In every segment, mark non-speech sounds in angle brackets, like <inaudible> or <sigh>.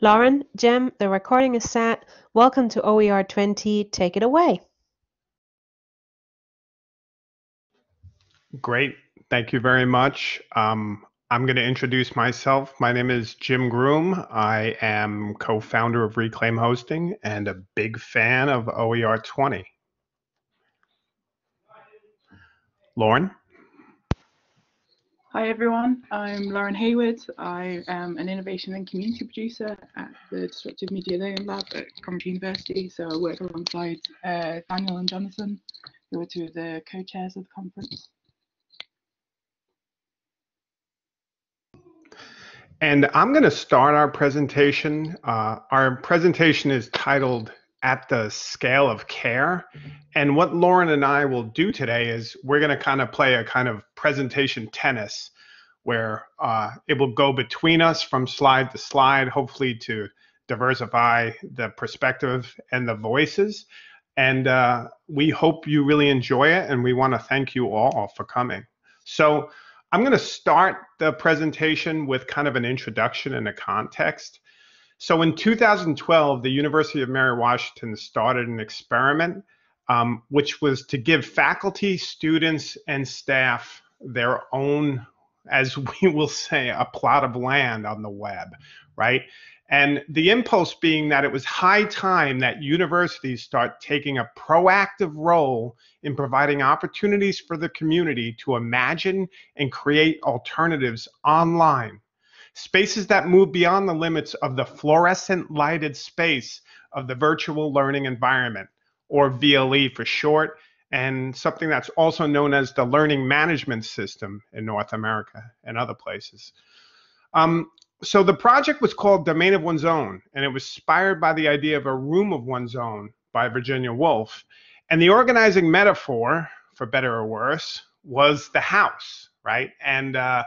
Lauren, Jim, the recording is set. Welcome to OER 20. Take it away. Great. Thank you very much. Um, I'm going to introduce myself. My name is Jim Groom. I am co founder of Reclaim Hosting and a big fan of OER 20. Lauren? Hi everyone, I'm Lauren Heywood. I am an innovation and community producer at the Disruptive Media Learning Lab at Coventry University. So I work alongside uh, Daniel and Jonathan, who are two of the co-chairs of the conference. And I'm going to start our presentation. Uh, our presentation is titled At the Scale of Care. And what Lauren and I will do today is we're going to kind of play a kind of presentation tennis where uh, it will go between us from slide to slide, hopefully to diversify the perspective and the voices. And uh, we hope you really enjoy it. And we want to thank you all for coming. So I'm going to start the presentation with kind of an introduction and a context. So in 2012, the University of Mary Washington started an experiment um, which was to give faculty, students, and staff their own, as <laughs> we will say, a plot of land on the web, right? And the impulse being that it was high time that universities start taking a proactive role in providing opportunities for the community to imagine and create alternatives online. Spaces that move beyond the limits of the fluorescent lighted space of the virtual learning environment or VLE for short, and something that's also known as the Learning Management System in North America and other places. Um, so the project was called Domain of One's Own, and it was inspired by the idea of a room of one's own by Virginia Woolf. And the organizing metaphor, for better or worse, was the house, right? And uh,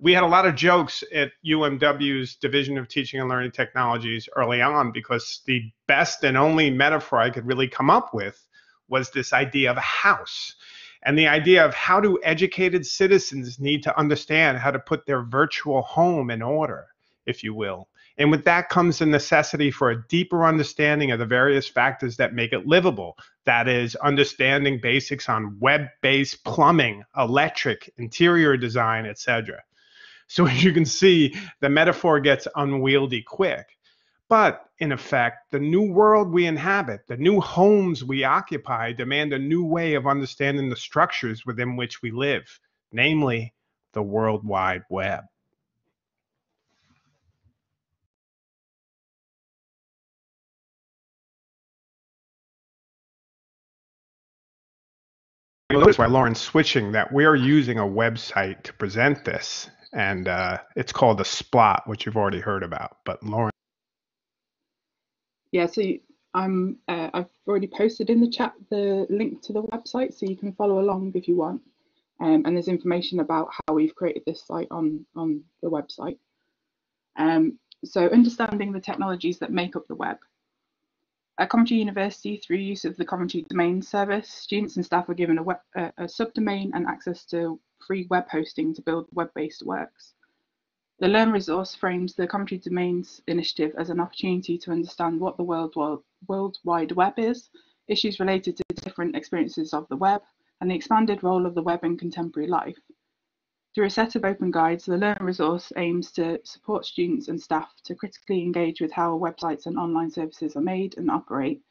we had a lot of jokes at UMW's Division of Teaching and Learning Technologies early on because the best and only metaphor I could really come up with was this idea of a house and the idea of how do educated citizens need to understand how to put their virtual home in order, if you will. And with that comes the necessity for a deeper understanding of the various factors that make it livable. That is, understanding basics on web based plumbing, electric, interior design, etc. So <laughs> as you can see, the metaphor gets unwieldy quick. But in effect, the new world we inhabit, the new homes we occupy, demand a new way of understanding the structures within which we live, namely the World Wide Web. Notice why Lauren's switching that we're using a website to present this and uh, it's called the Splot, which you've already heard about. But Lauren, yeah, so I'm uh, I've already posted in the chat the link to the website, so you can follow along if you want. Um, and there's information about how we've created this site on on the website. Um, so understanding the technologies that make up the web. At Coventry University, through use of the Coventry Domain Service, students and staff are given a, web, a, a subdomain and access to free web hosting to build web-based works. The Learn resource frames the Coventry Domains initiative as an opportunity to understand what the World, World Wide Web is, issues related to different experiences of the web, and the expanded role of the web in contemporary life. Through a set of open guides, the Learn resource aims to support students and staff to critically engage with how websites and online services are made and operate,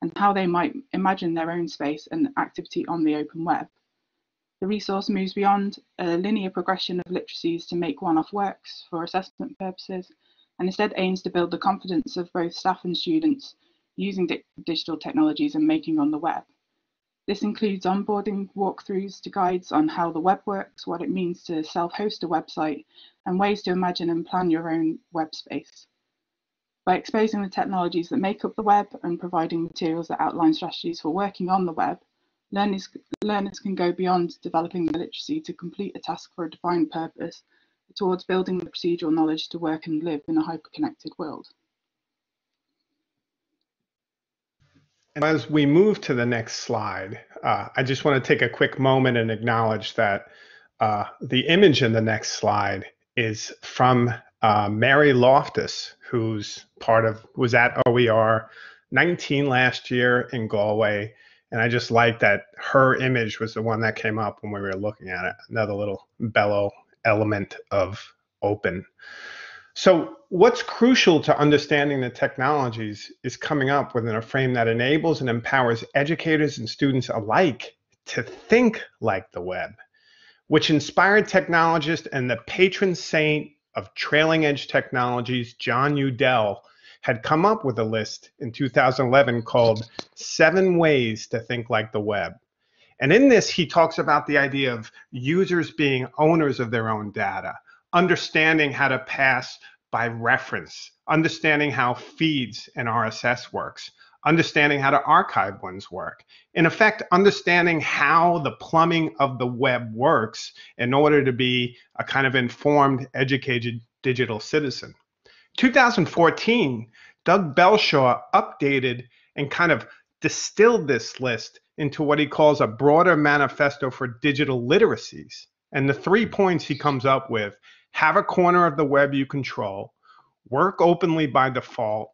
and how they might imagine their own space and activity on the open web. The resource moves beyond a linear progression of literacies to make one-off works for assessment purposes, and instead aims to build the confidence of both staff and students using di digital technologies and making on the web. This includes onboarding walkthroughs to guides on how the web works, what it means to self-host a website, and ways to imagine and plan your own web space. By exposing the technologies that make up the web and providing materials that outline strategies for working on the web, Learners, learners can go beyond developing the literacy to complete a task for a defined purpose towards building the procedural knowledge to work and live in a hyper-connected world. And as we move to the next slide, uh, I just want to take a quick moment and acknowledge that uh, the image in the next slide is from uh, Mary Loftus, who's part of was at OER 19 last year in Galway. And I just like that her image was the one that came up when we were looking at it. Another little bellow element of open. So, what's crucial to understanding the technologies is coming up within a frame that enables and empowers educators and students alike to think like the web, which inspired technologist and the patron saint of trailing edge technologies, Jon Udell, had come up with a list in 2011 called Seven Ways to Think Like the Web. And in this, he talks about the idea of users being owners of their own data, understanding how to pass by reference, understanding how feeds and RSS works, understanding how to archive one's work. In effect, understanding how the plumbing of the web works in order to be a kind of informed, educated digital citizen. 2014, Doug Belshaw updated and kind of distilled this list into what he calls a broader manifesto for digital literacies. And the three points he comes up with have a corner of the web you control, work openly by default,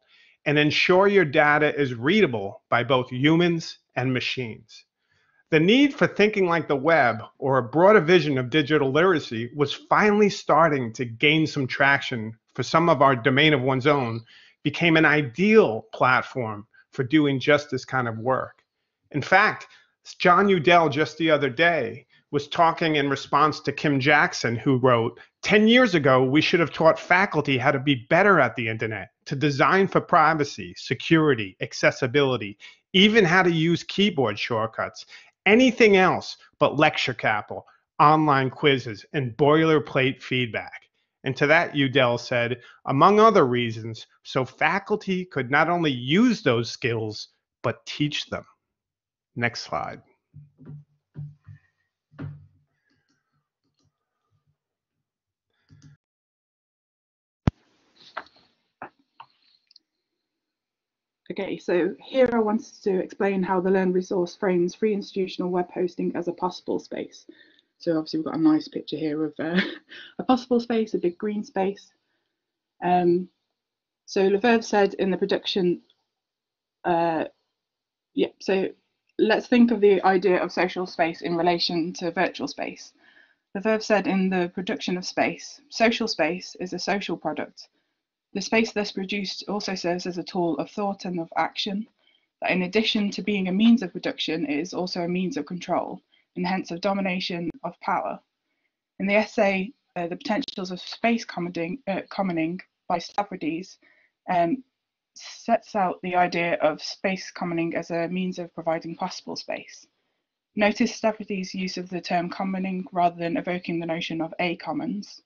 and ensure your data is readable by both humans and machines. The need for thinking like the web or a broader vision of digital literacy was finally starting to gain some traction for some of our domain of one's own, became an ideal platform for doing just this kind of work. In fact, Jon Udell just the other day was talking in response to Kim Jackson, who wrote 10 years ago, we should have taught faculty how to be better at the internet, to design for privacy, security, accessibility, even how to use keyboard shortcuts, anything else but lecture capture, online quizzes, and boilerplate feedback. And to that, Udell said, among other reasons, so faculty could not only use those skills, but teach them. Next slide. Okay, so here I wanted to explain how the Learn resource frames free institutional web hosting as a possible space. So obviously we've got a nice picture here of uh, <laughs> a possible space, a big green space. Um, so Lefebvre said in the production, uh, yeah, so let's think of the idea of social space in relation to virtual space. Lefebvre said in the production of space, social space is a social product the space thus produced also serves as a tool of thought and of action, that in addition to being a means of production, it is also a means of control, and hence of domination of power. In the essay, uh, The Potentials of Space Commoning, uh, commoning by Stavrides, um, sets out the idea of space commoning as a means of providing possible space. Notice Stavrides' use of the term commoning rather than evoking the notion of a commons,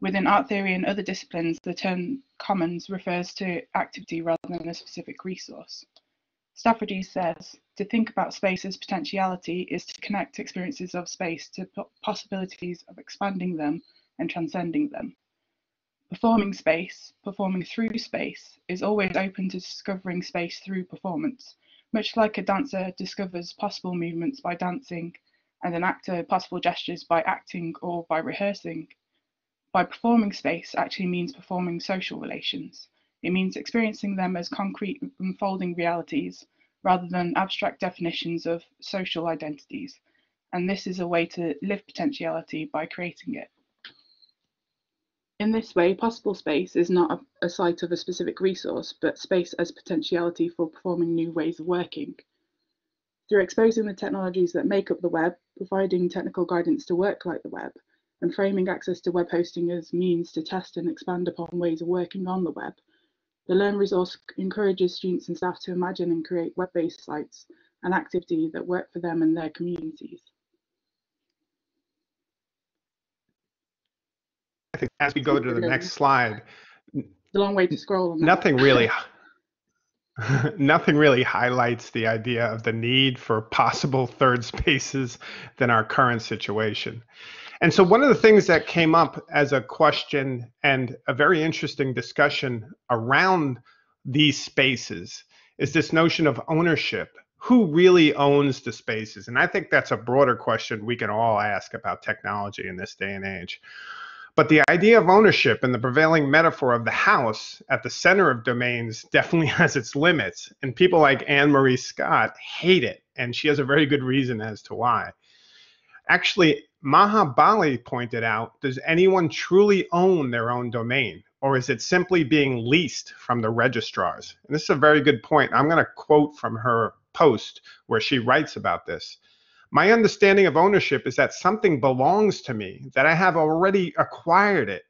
Within art theory and other disciplines, the term commons refers to activity rather than a specific resource. Stavrides says, to think about space as potentiality is to connect experiences of space to possibilities of expanding them and transcending them. Performing space, performing through space, is always open to discovering space through performance, much like a dancer discovers possible movements by dancing and an actor possible gestures by acting or by rehearsing by performing space actually means performing social relations. It means experiencing them as concrete unfolding realities rather than abstract definitions of social identities. And this is a way to live potentiality by creating it. In this way, possible space is not a, a site of a specific resource, but space as potentiality for performing new ways of working. Through exposing the technologies that make up the web, providing technical guidance to work like the web, and framing access to web hosting as means to test and expand upon ways of working on the web. The Learn resource encourages students and staff to imagine and create web-based sites and activities that work for them and their communities. I think as we go to the next slide, the long way to scroll. nothing really <laughs> <laughs> nothing really highlights the idea of the need for possible third spaces than our current situation. And so, one of the things that came up as a question and a very interesting discussion around these spaces is this notion of ownership. Who really owns the spaces? And I think that's a broader question we can all ask about technology in this day and age. But the idea of ownership and the prevailing metaphor of the house at the center of domains definitely <laughs> has its limits. And people like Anne Marie Scott hate it. And she has a very good reason as to why. Actually, Maha Bali pointed out Does anyone truly own their own domain? Or is it simply being leased from the registrars? And this is a very good point. I'm going to quote from her post where she writes about this. My understanding of ownership is that something belongs to me, that I have already acquired it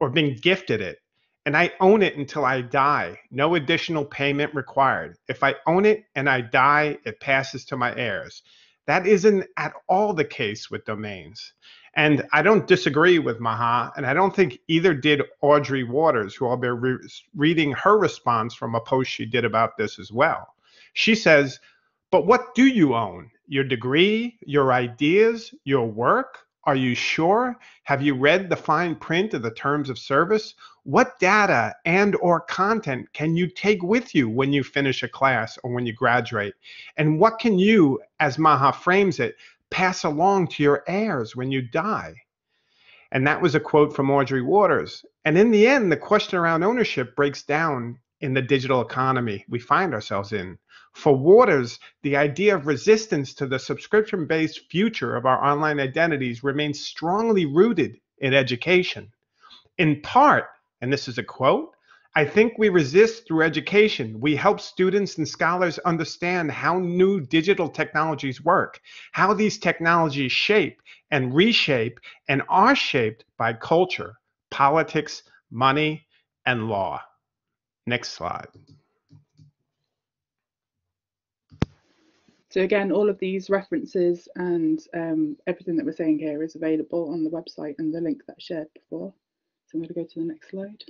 or been gifted it, and I own it until I die. No additional payment required. If I own it and I die, it passes to my heirs. That isn't at all the case with domains. And I don't disagree with Maha, and I don't think either did Audrey Watters, who I'll be re- reading her response from a post she did about this as well. She says, But what do you own? Your degree, your ideas, your work? Are you sure? Have you read the fine print of the terms of service? What data and or content can you take with you when you finish a class or when you graduate? And what can you, as Maha frames it, pass along to your heirs when you die? And that was a quote from Audrey Watters. And in the end, the question around ownership breaks down in the digital economy we find ourselves in. For Watters, the idea of resistance to the subscription based future of our online identities remains strongly rooted in education. In part, and this is a quote I think we resist through education. We help students and scholars understand how new digital technologies work, how these technologies shape and reshape and are shaped by culture, politics, money, and law. Next slide. So again, all of these references and um, everything that we're saying here is available on the website and the link that I shared before. So I'm going to go to the next slide.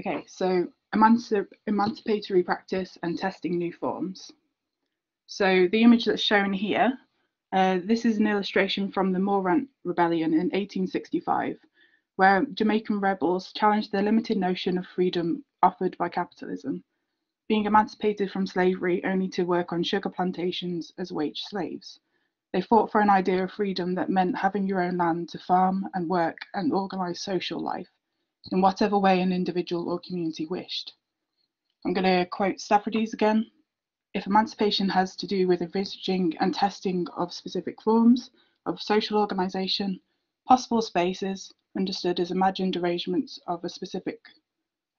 Okay, so emancip emancipatory practice and testing new forms. So the image that's shown here, uh, this is an illustration from the Morant Rebellion in 1865, where Jamaican rebels challenged the limited notion of freedom offered by capitalism, being emancipated from slavery only to work on sugar plantations as wage slaves. They fought for an idea of freedom that meant having your own land to farm and work and organise social life in whatever way an individual or community wished. I'm going to quote Stavrides again. If emancipation has to do with envisaging and testing of specific forms of social organisation, possible spaces, understood as imagined arrangements of a specific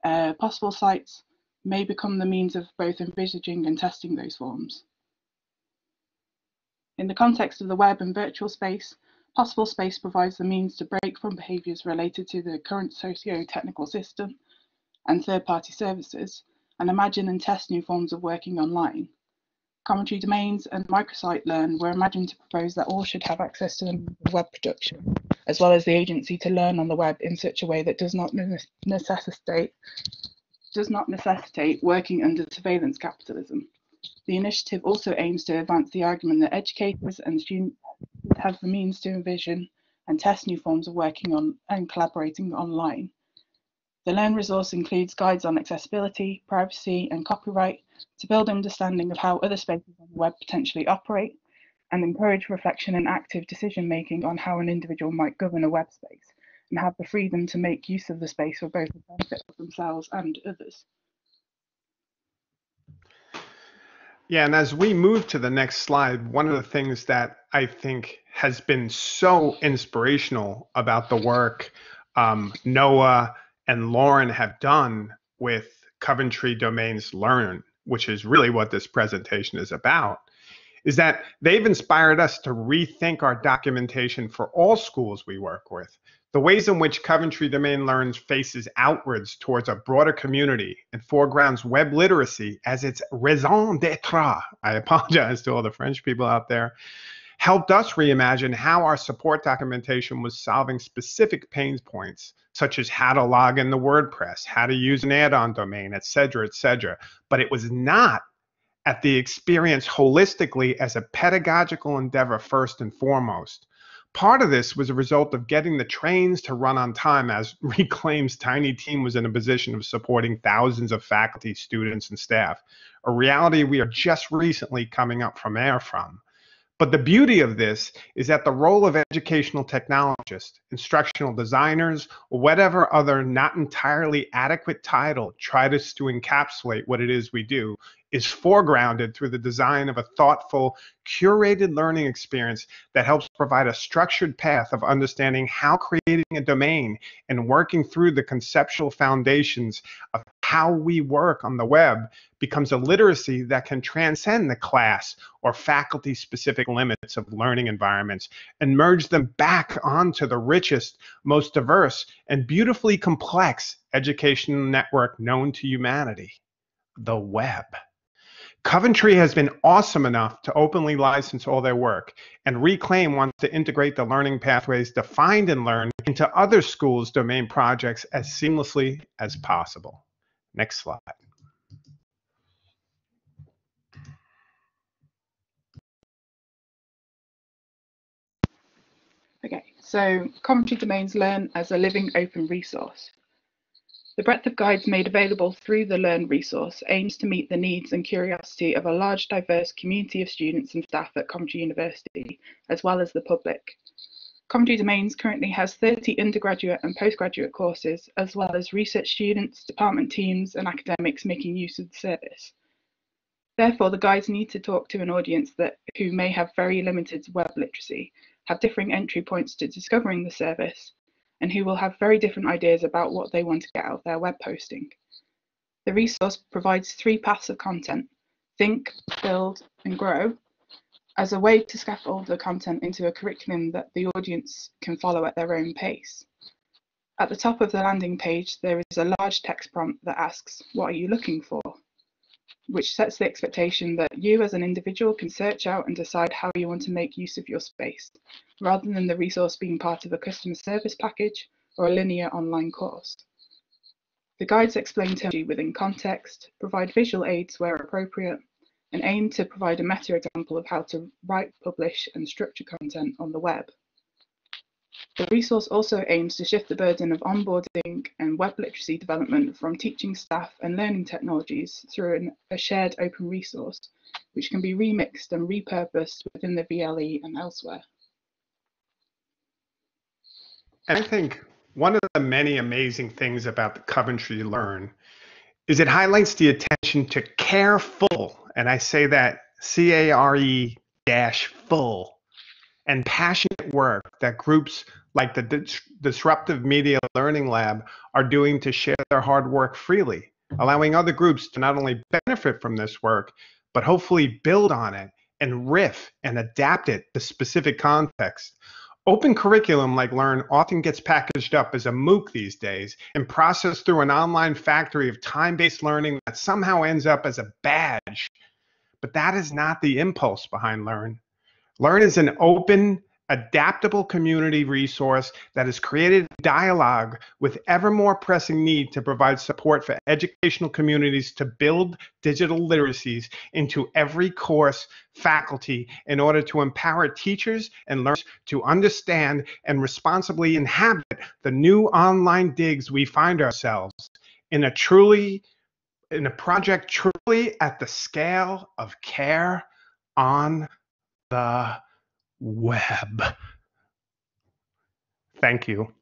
uh, possible sites, may become the means of both envisaging and testing those forms. In the context of the web and virtual space, Possible Space provides the means to break from behaviours related to the current socio-technical system and third-party services and imagine and test new forms of working online. Coventry domains and microsite learn were imagined to propose that all should have access to the web production, as well as the agency to learn on the web in such a way that does not necessitate does not necessitate working under surveillance capitalism. The initiative also aims to advance the argument that educators and students have the means to envision and test new forms of working on and collaborating online. The Learn resource includes guides on accessibility, privacy, and copyright to build understanding of how other spaces on the web potentially operate and encourage reflection and active decision making on how an individual might govern a web space and have the freedom to make use of the space for both the benefit of themselves and others. Yeah, and as we move to the next slide, one of the things that I think has been so inspirational about the work um, Noah and Lauren have done with Coventry Domains Learn, which is really what this presentation is about, is that they've inspired us to rethink our documentation for all schools we work with the ways in which Coventry Domain Learns faces outwards towards a broader community and foregrounds web literacy as its raison d'etre, <laughs> I apologize to all the French people out there, helped us reimagine how our support documentation was solving specific pain points, such as how to log in the WordPress, how to use an add-on domain, et cetera, et cetera. But it was not at the experience holistically as a pedagogical endeavor first and foremost. Part of this was a result of getting the trains to run on time as <laughs> Reclaim's tiny team was in a position of supporting thousands of faculty, students, and staff, a reality we are just recently coming up from air from. But the beauty of this is that the role of educational technologists, instructional designers, or whatever other not entirely adequate title tries to encapsulate what it is we do is foregrounded through the design of a thoughtful, curated learning experience that helps provide a structured path of understanding how creating a domain and working through the conceptual foundations of how we work on the web becomes a literacy that can transcend the class or faculty specific limits of learning environments and merge them back onto the richest, most diverse, and beautifully complex educational network known to humanity the web. Coventry has been awesome enough to openly license all their work, and Reclaim wants to integrate the learning pathways defined in Learn into other schools' domain projects as seamlessly as possible. Next slide. Okay, so Coventry Domains Learn as a living open resource. The breadth of guides made available through the Learn resource aims to meet the needs and curiosity of a large diverse community of students and staff at Coventry University, as well as the public. Coventry Domains currently has 30 undergraduate and postgraduate courses, as well as research students, department teams, and academics making use of the service. Therefore, the guides need to talk to an audience that who may have very limited web literacy, have differing entry points to discovering the service, and who will have very different ideas about what they want to get out of their web posting. The resource provides three paths of content think, build, and grow as a way to scaffold the content into a curriculum that the audience can follow at their own pace. At the top of the landing page, there is a large text prompt that asks, What are you looking for? which sets the expectation that you as an individual can search out and decide how you want to make use of your space, rather than the resource being part of a customer service package or a linear online course. The guides explain terminology within context, provide visual aids where appropriate, and aim to provide a meta example of how to write, publish, and structure content on the web. The resource also aims to shift the burden of onboarding and web literacy development from teaching staff and learning technologies through an, a shared open resource, which can be remixed and repurposed within the VLE and elsewhere. And I think one of the many amazing things about the Coventry Learn is it highlights the attention to careful, and I say that C A R E dash full, and passionate work that groups like the Dis- Disruptive Media Learning Lab are doing to share their hard work freely, allowing other groups to not only benefit from this work, but hopefully build on it and riff and adapt it to specific context. Open curriculum like Learn often gets packaged up as a MOOC these days and processed through an online factory of time based learning that somehow ends up as a badge. But that is not the impulse behind Learn. Learn is an open, adaptable community resource that has created dialogue with ever more pressing need to provide support for educational communities to build digital literacies into every course faculty in order to empower teachers and learners to understand and responsibly inhabit the new online digs we find ourselves in a truly in a project truly at the scale of care on the web. Thank you.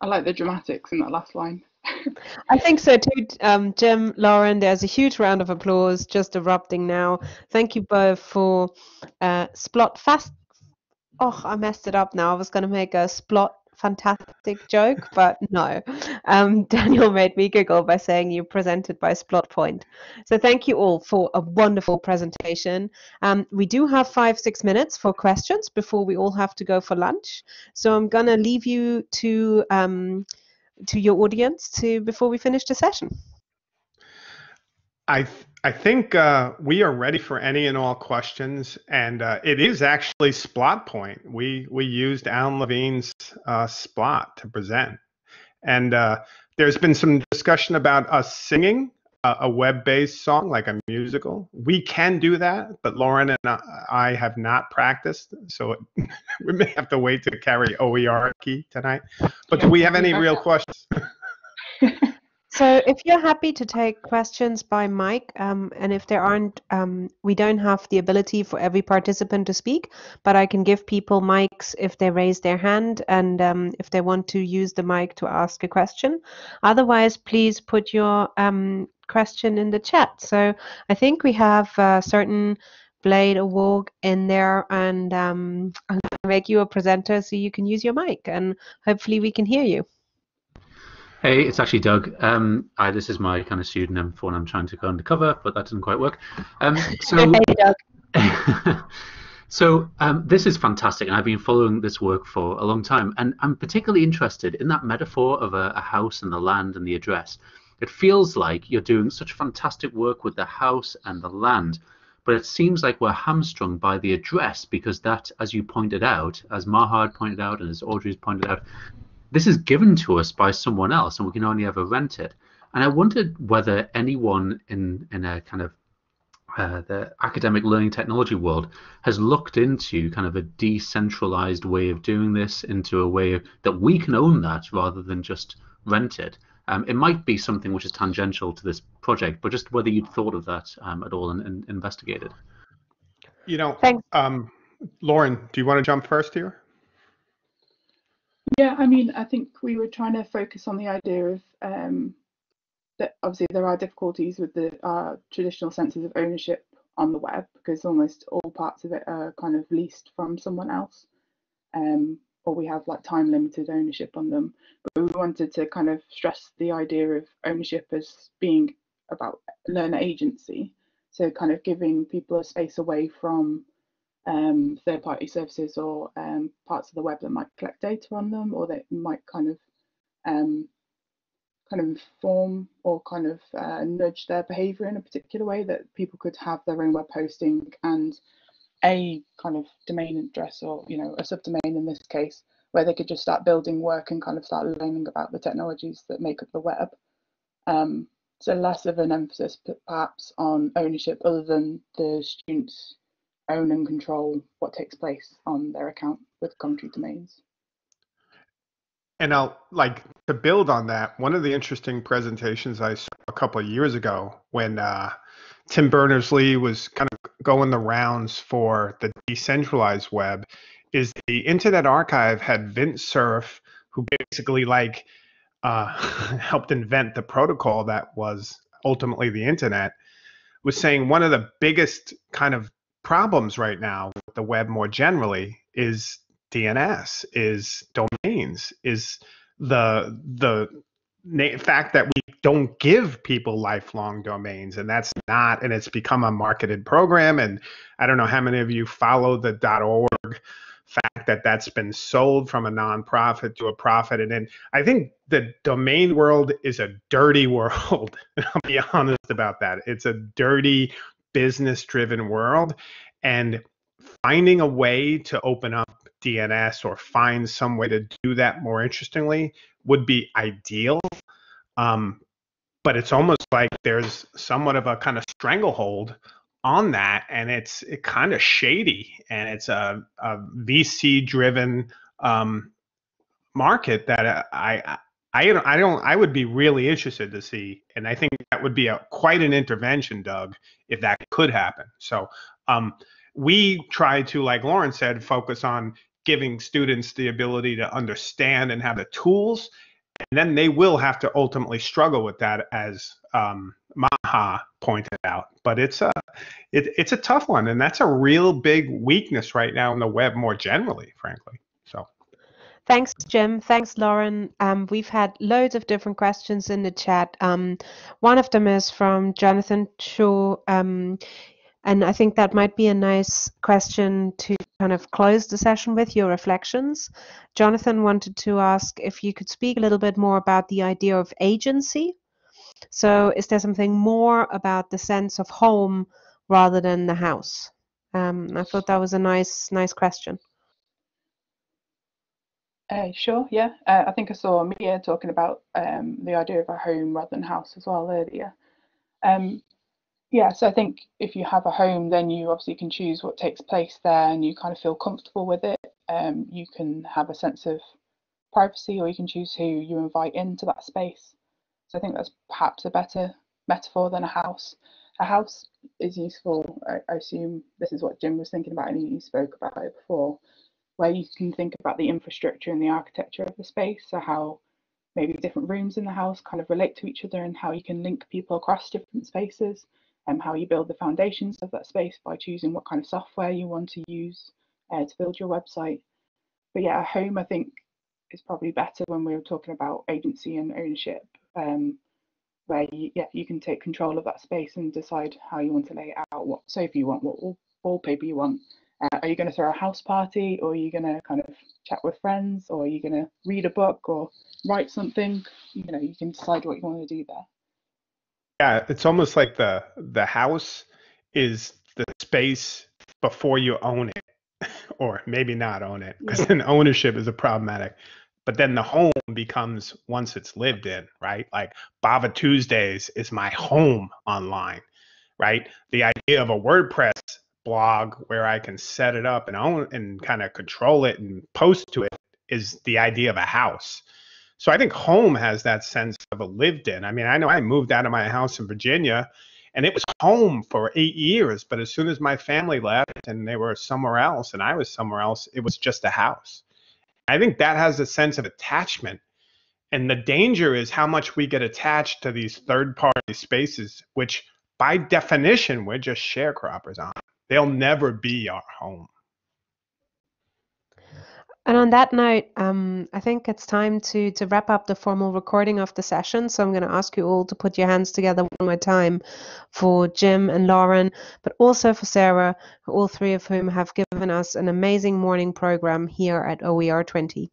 I like the dramatics in that last line. <laughs> I think so too, um, Jim, Lauren. There's a huge round of applause just erupting now. Thank you both for uh, Splot Fast. Oh, I messed it up now. I was going to make a Splot fantastic joke, but no. Um, <laughs> Daniel made me giggle by saying you presented by Splot Point. So thank you all for a wonderful presentation. Um, we do have five, six minutes for questions before we all have to go for lunch. So I'm going to leave you to um, to your audience to before we finish the session. I I think uh, we are ready for any and all questions, and uh, it is actually Splot Point. We we used Alan Levine's uh, Splot to present, and uh, there's been some discussion about us singing a, web-based song like a musical. We can do that, but Lauren and I have not practiced, so it, <laughs> we may have to wait to carry OER key tonight. But do we have any real <laughs> questions? <laughs> So if you're happy to take questions by mic, um, and if there aren't, um, we don't have the ability for every participant to speak, but I can give people mics if they raise their hand and um, if they want to use the mic to ask a question. Otherwise, please put your um, question in the chat. So I think we have a certain Blade Awog in there, and um, to make you a presenter so you can use your mic, and hopefully we can hear you. Hey, it's actually Doug. Um, I, this is my kind of pseudonym for when I'm trying to go undercover, but that didn't quite work. Um, <laughs> so, hey, <laughs> so um, this is fantastic, and I've been following this work for a long time, and I'm particularly interested in that metaphor of a, a house and the land and the address. It feels like you're doing such fantastic work with the house and the land, but it seems like we're hamstrung by the address because that, as you pointed out, as Mahad pointed out, and as Audrey's pointed out, this is given to us by someone else and we can only ever rent it. And I wondered whether anyone in, in a kind of uh, the academic learning technology world has looked into kind of a decentralized way of doing this, into a way that we can own that rather than just rent it. Um, it might be something which is tangential to this project, but just whether you'd thought of that um, at all and, and, investigated. You know, Thanks. Um, Lauren, do you want to jump first here? Yeah, I mean, I think we were trying to focus on the idea of um, that obviously there are difficulties with the uh, traditional senses of ownership on the web because almost all parts of it are kind of leased from someone else, um, or we have like time limited ownership on them. But we wanted to kind of stress the idea of ownership as being about learner agency. So kind of giving people a space away from um, third-party services or um, parts of the web that might collect data on them, or that might kind of um, kind of inform or kind of uh, nudge their behaviour in a particular way that people could have their own web hosting and a kind of domain address or you know a subdomain in this case where they could just start building work and kind of start learning about the technologies that make up the web. Um, so less of an emphasis perhaps on ownership other than the students own and control what takes place on their account with Coventry domains. And I'll like to build on that. One of the interesting presentations I saw a couple of years ago when uh, Tim Berners Lee was kind of going the rounds for the decentralized web is the Internet Archive had Vint Cerf, who basically like uh, <laughs> helped invent the protocol that was ultimately the internet, was saying one of the biggest kind of problems right now with the web more generally is DNS, is domains, is the the fact that we don't give people lifelong domains and that's not and it's become a marketed program and i don't know how many of you follow the. org fact that that's been sold from a nonprofit to a profit and then i think the domain world is a dirty <laughs> world i'll be honest about that. It's a dirty business driven world and finding a way to open up DNS or find some way to do that more interestingly would be ideal. Um, but it's almost like there's somewhat of a kind of stranglehold on that, and it's it kind of shady, and it's a, a VC driven um, market that I I don't, I don't, I would be really interested to see, and I think that would be a quite an intervention, Doug, if that could happen. So, um, we try to, like Lauren said, focus on giving students the ability to understand and have the tools, and then they will have to ultimately struggle with that, as um, Maha pointed out. But it's a, it, it's a tough one, and that's a real big weakness right now in the web more generally, frankly. Thanks, Jim. Thanks, Lauren. Um, we've had loads of different questions in the chat. Um, one of them is from Jonathan Shaw. Um, and I think that might be a nice question to kind of close the session with your reflections. Jonathan wanted to ask if you could speak a little bit more about the idea of agency. So, is there something more about the sense of home rather than the house? Um, I thought that was a nice, nice question. Uh, sure, yeah. Uh, I think I saw Mia talking about um, the idea of a home rather than house as well earlier. Um, yeah, so I think if you have a home, then you obviously can choose what takes place there and you kind of feel comfortable with it. Um, you can have a sense of privacy or you can choose who you invite into that space. So I think that's perhaps a better metaphor than a house. A house is useful. I, I assume this is what Jim was thinking about, and he spoke about it before, where you can think about the infrastructure and the architecture of the space. So how maybe different rooms in the house kind of relate to each other and how you can link people across different spaces and how you build the foundations of that space by choosing what kind of software you want to use uh, to build your website. But yeah, a home I think is probably better when we were talking about agency and ownership, um, where you, yeah you can take control of that space and decide how you want to lay it out. What sofa you want what wallpaper you want. Uh, are you going to throw a house party, or are you going to kind of chat with friends, or are you going to read a book or write something? You know, you can decide what you want to do there. Yeah, it's almost like the the house is the space before you own it, <laughs> or maybe not own it, because yeah. then ownership is a problematic. But then the home becomes once it's lived in, right? Like Bava Tuesdays is my home online, right? The idea of a WordPress blog where I can set it up and own and kind of control it and post to it is the idea of a house. So I think home has that sense of a lived in. I mean, I know I moved out of my house in Virginia and it was home for eight years. But as soon as my family left and they were somewhere else and I was somewhere else, it was just a house. I think that has a sense of attachment. And the danger is how much we get attached to these third party spaces, which by definition, we're just sharecroppers on. They'll never be our home. And on that note, um, I think it's time to to wrap up the formal recording of the session. So I'm going to ask you all to put your hands together one more time for Jim and Lauren, but also for Sarah, all three of whom have given us an amazing morning program here at OER 20.